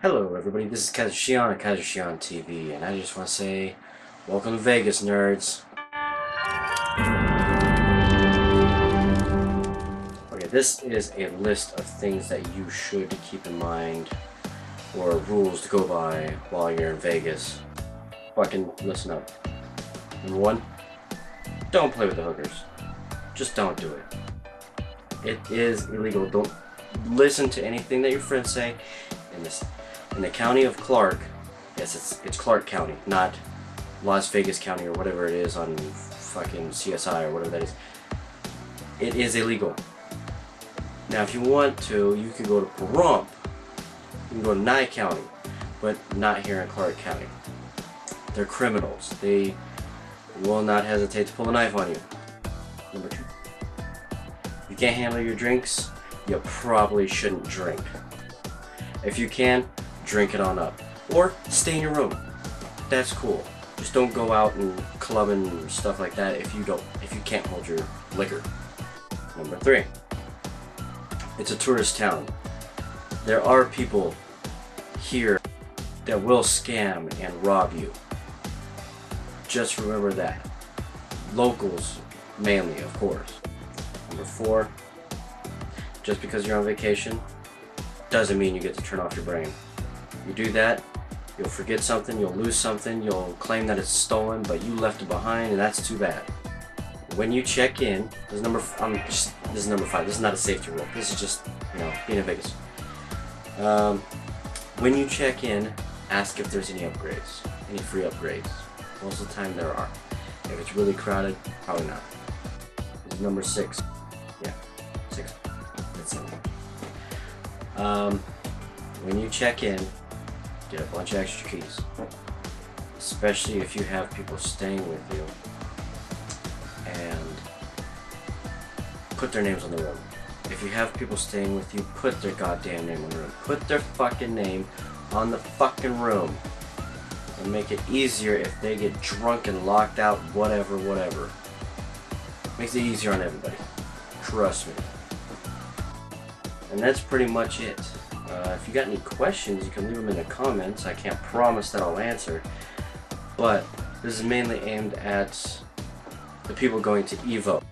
Hello everybody, this is KaiserXion of KaiserXion TV, and I just want to say, welcome to Vegas, nerds. Okay, this is a list of things that you should keep in mind, or rules to go by while you're in Vegas. Fucking listen up. Number one, don't play with the hookers. Just don't do it. It is illegal. Don't listen to anything that your friends say in this in the county of Clark. Yes, it's it's Clark County, not Las Vegas County or whatever it is on fucking CSI or whatever that is. It is illegal. Now, if you want to, you can go to Pahrump. You can go to Nye County, but not here in Clark County. They're criminals. They will not hesitate to pull a knife on you. Number two. You can't handle your drinks, you probably shouldn't drink. If you can, drink it on up. Or stay in your room. That's cool. Just don't go out and club and stuff like that if you don't if you can't hold your liquor. Number three. It's a tourist town. There are people here that will scam and rob you. Just remember that. Locals mainly, of course. Number four, just because you're on vacation doesn't mean you get to turn off your brain. You do that, you'll forget something, you'll lose something, you'll claim that it's stolen, but you left it behind, and that's too bad. When you check in, this is number. I'm just. This is number five. This is not a safety rule. This is just you know being in Vegas. Um, when you check in, ask if there's any upgrades, any free upgrades. Most of the time there are. If it's really crowded, probably not. This is number six. Yeah, six. That's it. Um, when you check in, get a bunch of extra keys. Especially if you have people staying with you. And put their names on the room. If you have people staying with you, put their goddamn name on the room. Put their fucking name on the fucking room. And make it easier if they get drunk and locked out, whatever, whatever. Makes it easier on everybody. Trust me. And that's pretty much it. Uh, if you got any questions, you can leave them in the comments. I can't promise that I'll answer. But this is mainly aimed at the people going to EVO.